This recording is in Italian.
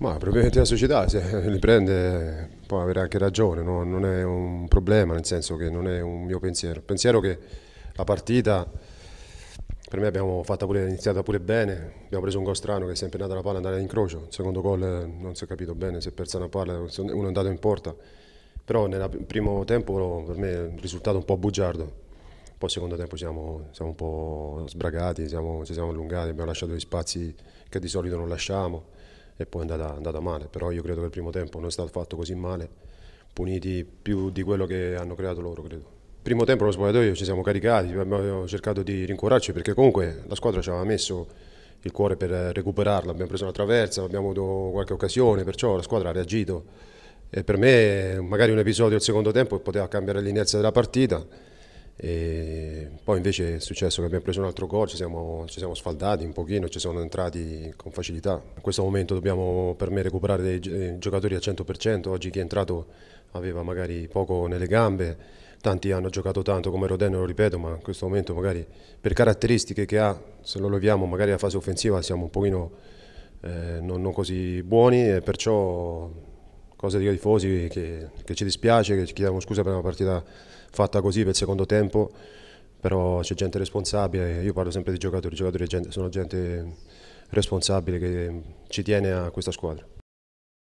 Ma probabilmente la società se li prende può avere anche ragione, no? non è un problema, nel senso che non è un mio pensiero. Pensiero che la partita per me abbiamo pure, iniziata pure bene, abbiamo preso un gol strano che è sempre nata la palla andare all'incrocio, il secondo gol non si è capito bene, si è persa una palla, uno è andato in porta, però nel primo tempo per me è un risultato un po' bugiardo, poi al secondo tempo siamo, siamo un po' sbragati, siamo, ci siamo allungati, abbiamo lasciato degli spazi che di solito non lasciamo e poi è andata, andata male, però io credo che il primo tempo non è stato fatto così male, puniti più di quello che hanno creato loro, credo. Primo tempo lo spogliatoio ci siamo caricati, abbiamo cercato di rincuorarci perché comunque la squadra ci aveva messo il cuore per recuperarla, abbiamo preso una traversa, abbiamo avuto qualche occasione, perciò la squadra ha reagito. E per me magari un episodio al secondo tempo poteva cambiare l'inizio della partita e poi invece è successo che abbiamo preso un altro gol, ci siamo, ci siamo sfaldati un pochino, ci siamo entrati con facilità. In questo momento dobbiamo per me recuperare dei giocatori al 100%, oggi chi è entrato aveva magari poco nelle gambe, tanti hanno giocato tanto come Rodeno, lo ripeto, ma in questo momento magari per caratteristiche che ha, se lo leviamo magari la fase offensiva siamo un pochino eh, non, non, così buoni e perciò cose di tifosi che, che ci dispiace, che chiediamo scusa per una partita fatta così per il secondo tempo, però c'è gente responsabile, io parlo sempre di giocatori, i giocatori sono gente responsabile che ci tiene a questa squadra.